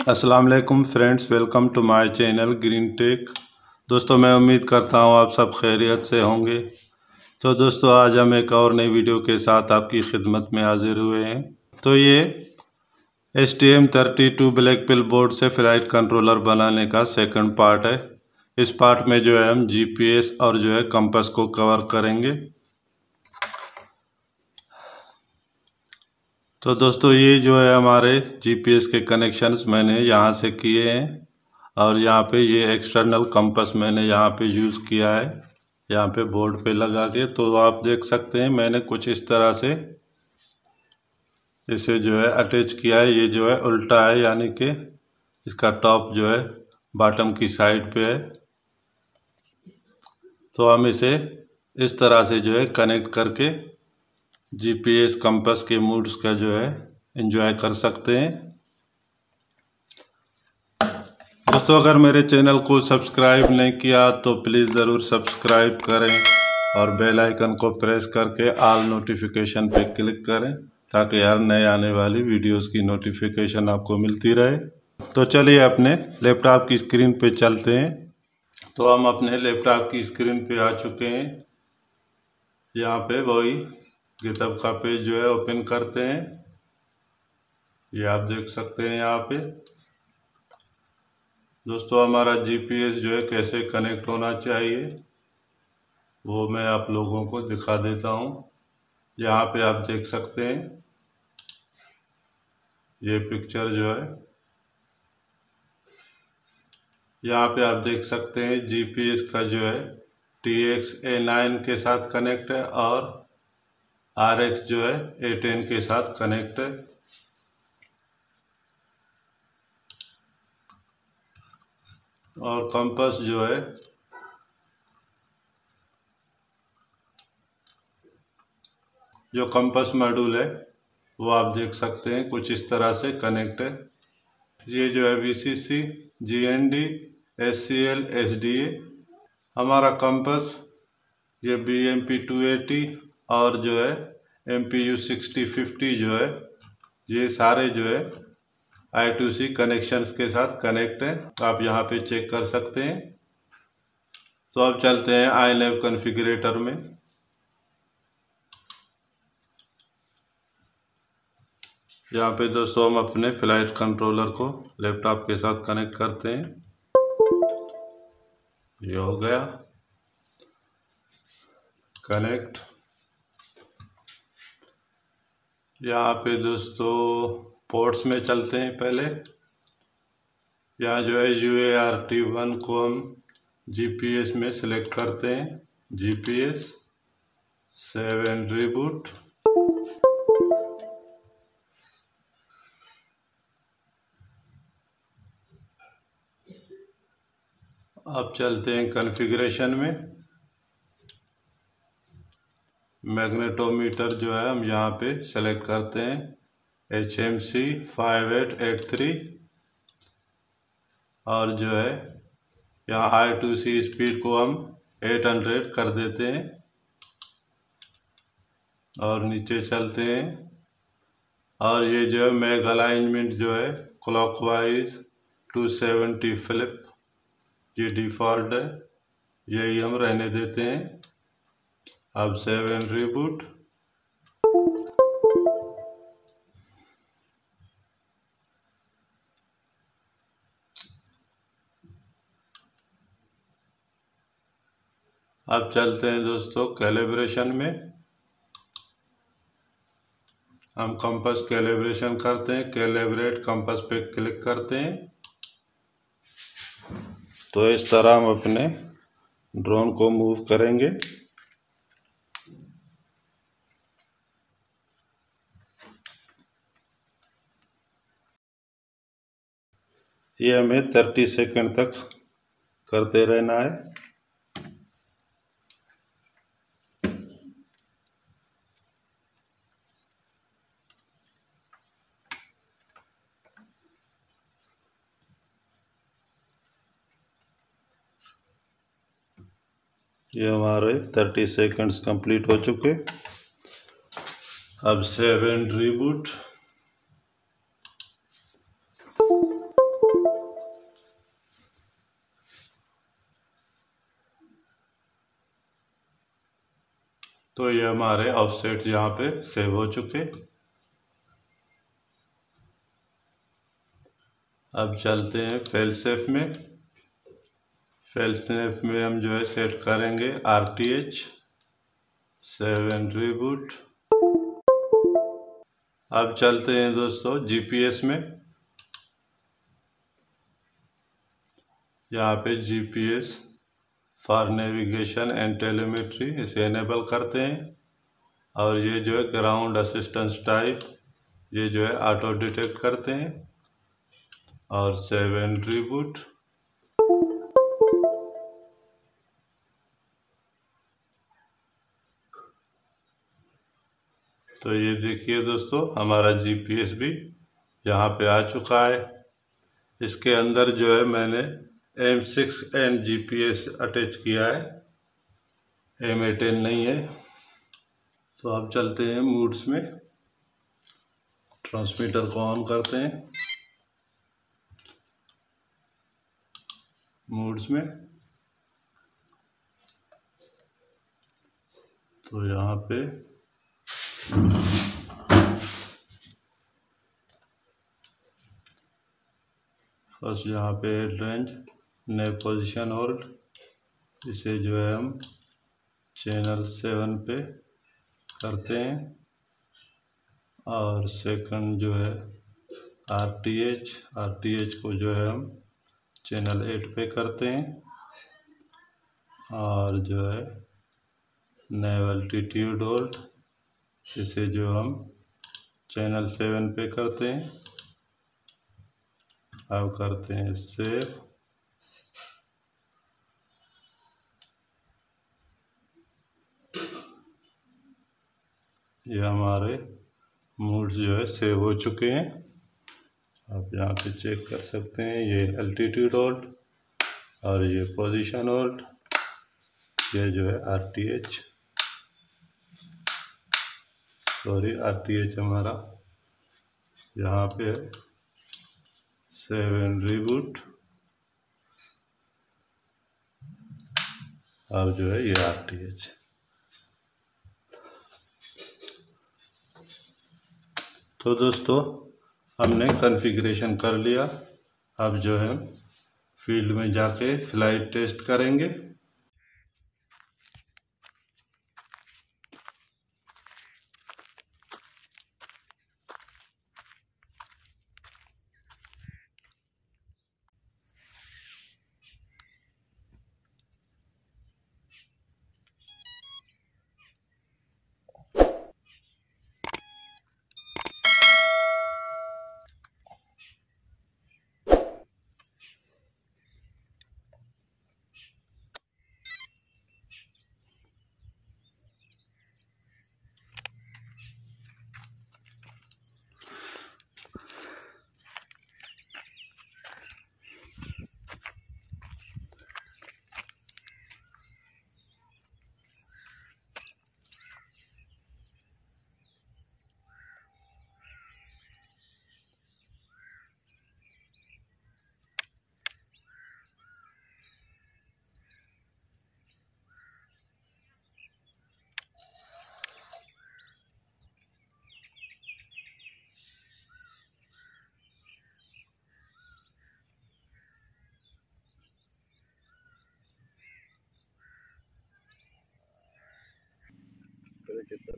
अस्सलाम वालेकुम friends welcome to my channel green tech दोस्तों, मैं उम्मीद करता हूँ आप सब खैरियत से होंगे। तो दोस्तों, आज हम एक और नई वीडियो के साथ आपकी खिदमत में हाजिर हुए हैं। तो ये S T M thirty two black pill board से फ़्लाइट कंट्रोलर बनाने का सेकंड पार्ट है। इस पार्ट में जो है हम जीपीएस और जो है कंपस को कवर करेंगे। तो दोस्तों, ये जो है हमारे जीपीएस के कनेक्शंस मैंने यहाँ से किए हैं और यहाँ पे ये एक्सटर्नल कंपस मैंने यहाँ पे यूज़ किया है। यहाँ पे बोर्ड पे लगा के तो आप देख सकते हैं मैंने कुछ इस तरह से इसे जो है अटैच किया है। ये जो है उल्टा है, यानी कि इसका टॉप जो है बॉटम की साइड पे है। तो हम इसे इस तरह से जो है कनेक्ट करके जीपीएस कंपास के मूड्स का जो है एंजॉय कर सकते हैं। दोस्तों, अगर मेरे चैनल को सब्सक्राइब नहीं किया तो प्लीज़ ज़रूर सब्सक्राइब करें और बेल आइकन को प्रेस करके आल नोटिफिकेशन पे क्लिक करें, ताकि हर नए आने वाली वीडियोस की नोटिफिकेशन आपको मिलती रहे। तो चलिए अपने लैपटॉप की स्क्रीन पे चलते हैं। तो हम अपने लैपटॉप की स्क्रीन पे आ चुके हैं। यहाँ पे वही गिटअप का पेज जो है ओपन करते हैं। ये आप देख सकते हैं यहाँ पे। दोस्तों, हमारा जीपीएस जो है कैसे कनेक्ट होना चाहिए, वो मैं आप लोगों को दिखा देता हूँ। यहाँ पे आप देख सकते हैं। ये पिक्चर जो है। यहाँ पे आप देख सकते हैं जीपीएस का जो है टी एक्स ए नाइन के साथ कनेक्ट है और आर एक्स जो है ए टेन के साथ कनेक्ट और कंपास जो है, जो कंपास मॉड्यूल है, वो आप देख सकते हैं, कुछ इस तरह से कनेक्ट है। ये जो है V C C G N D S C L S D A हमारा कंपास ये B M P two eighty और जो है M P U sixty fifty जो है, ये सारे जो है आई टू सी कनेक्शंस के साथ कनेक्ट है। आप यहाँ पे चेक कर सकते हैं। तो अब चलते हैं आई लेव कन्फिग्रेटर में। यहाँ पे दोस्तों हम अपने फ़्लाइट कंट्रोलर को लैपटॉप के साथ कनेक्ट करते हैं। ये हो गया। कनेक्ट यहाँ पे दोस्तों पोर्ट्स में चलते हैं पहले। यहाँ जो है U A R T one को हम जी पी एस में सेलेक्ट करते हैं। G P S seven reboot अब चलते हैं कॉन्फ़िगरेशन में। मैग्नेटोमीटर जो है, हम यहाँ पे सेलेक्ट करते हैं। H M C five eight eight three और जो है, यहाँ आई टू सी स्पीड को हम एट हंड्रेड कर देते हैं। और नीचे चलते हैं। और ये जो है, मैग अलाइनमेंट जो है क्लॉकवाइज टू सेवेंटी फ्लिप ये डिफ़ॉल्ट है। यही हम रहने देते हैं। अब सेवन रिबूट अब चलते हैं दोस्तों कैलिब्रेशन में। हम कंपास कैलिब्रेशन करते हैं कैलिब्रेट कंपास पे क्लिक करते हैं। तो इस तरह हम अपने ड्रोन को मूव करेंगे। ये हमें थर्टी सेकंड तक करते रहना है। ये हमारे थर्टी सेकंड्स कंप्लीट हो चुके। अब सेवन रिबूट तो ये हमारे ऑफसेट यहाँ पे सेव हो चुके। अब चलते हैं फेल सेफ़ में। फेल सेफ़ में हम जो है सेट करेंगे R T H seven reboot अब चलते हैं दोस्तों जीपीएस में। यहाँ पे GPS for navigation and telemetry इसे एनेबल करते हैं। और ये जो है ग्राउंड असिस्टेंस टाइप ये जो है ऑटो डिटेक्ट करते हैं। और सेवन रिबूट तो ये देखिए दोस्तों, हमारा जीपीएस भी यहाँ पे आ चुका है। इसके अंदर जो है मैंने M six N G P S attach किया है। एम ए टेन नहीं है। तो आप चलते हैं मूड्स में। ट्रांसमीटर को ऑन करते हैं। मूड्स में। तो यहाँ पे फ़र्स्ट यहाँ पे रेंज नए पोजीशन होल्ड इसे जो है हम चैनल सेवन पे करते हैं। और सेकंड जो है R T H R T H को जो है हम चैनल एट पे करते हैं। और जो है नेव अल्टीट्यूड होल्ड इसे जो हम चैनल सेवन पे करते हैं। अब करते हैं सेव ये हमारे मूड्स जो है सेव हो चुके हैं। आप यहाँ पे चेक कर सकते हैं, ये अल्टीट्यूड होल्ड और ये पोजीशन होल्ड ये जो है R T H sorry R T H हमारा यहाँ पे है। सेवन रिबूट अब जो है ये आर टी एच तो दोस्तों, हमने कॉन्फ़िगरेशन कर लिया। अब जो है फ़ील्ड में जाके फ़्लाइट टेस्ट करेंगे। de que